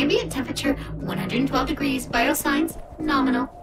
Ambient temperature 112 degrees. Signs nominal.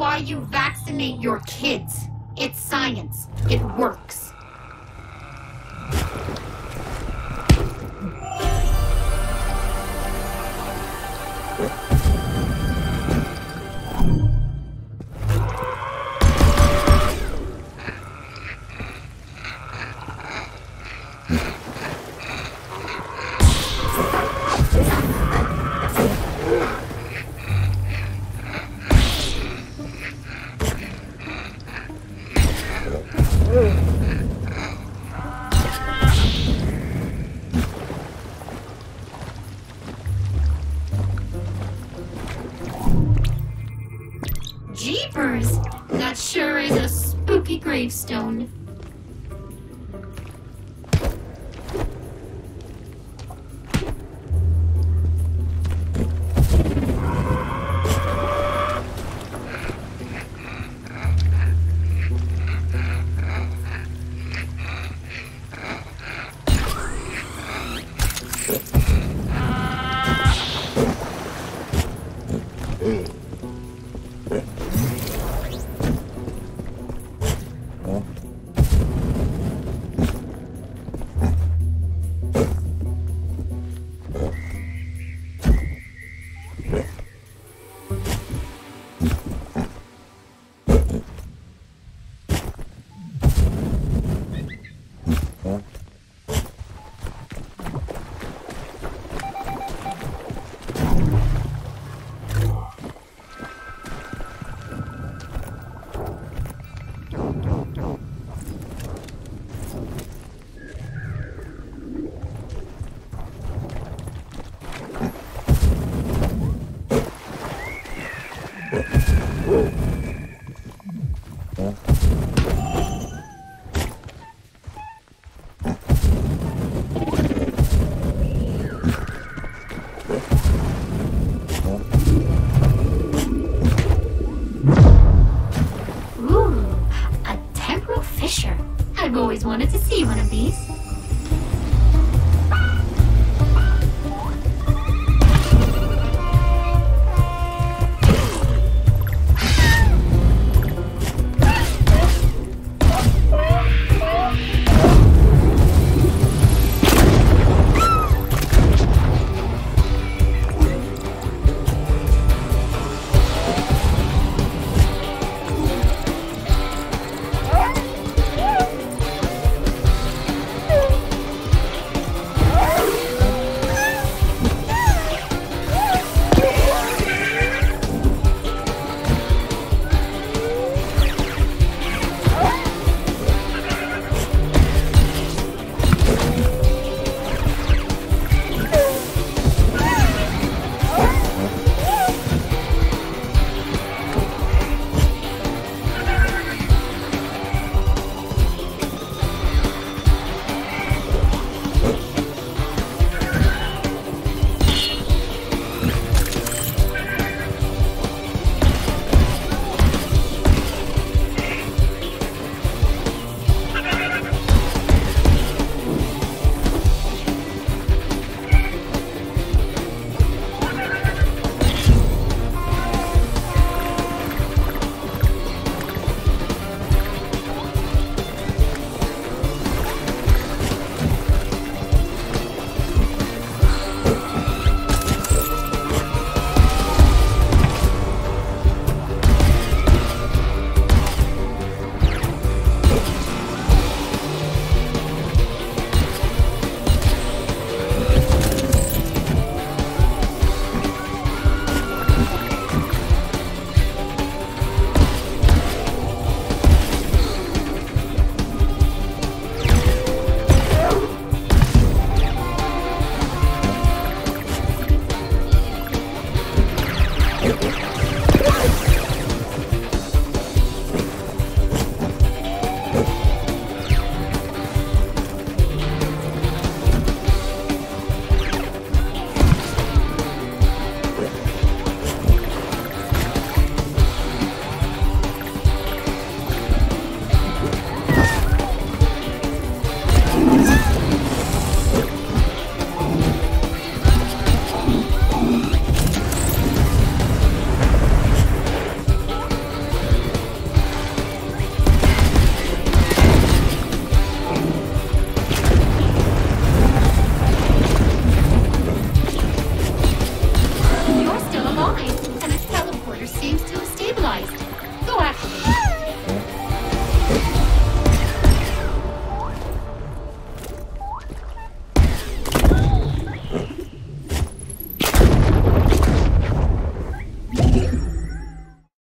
Why you vaccinate your kids. It's science. It works. Jeepers! Whoa.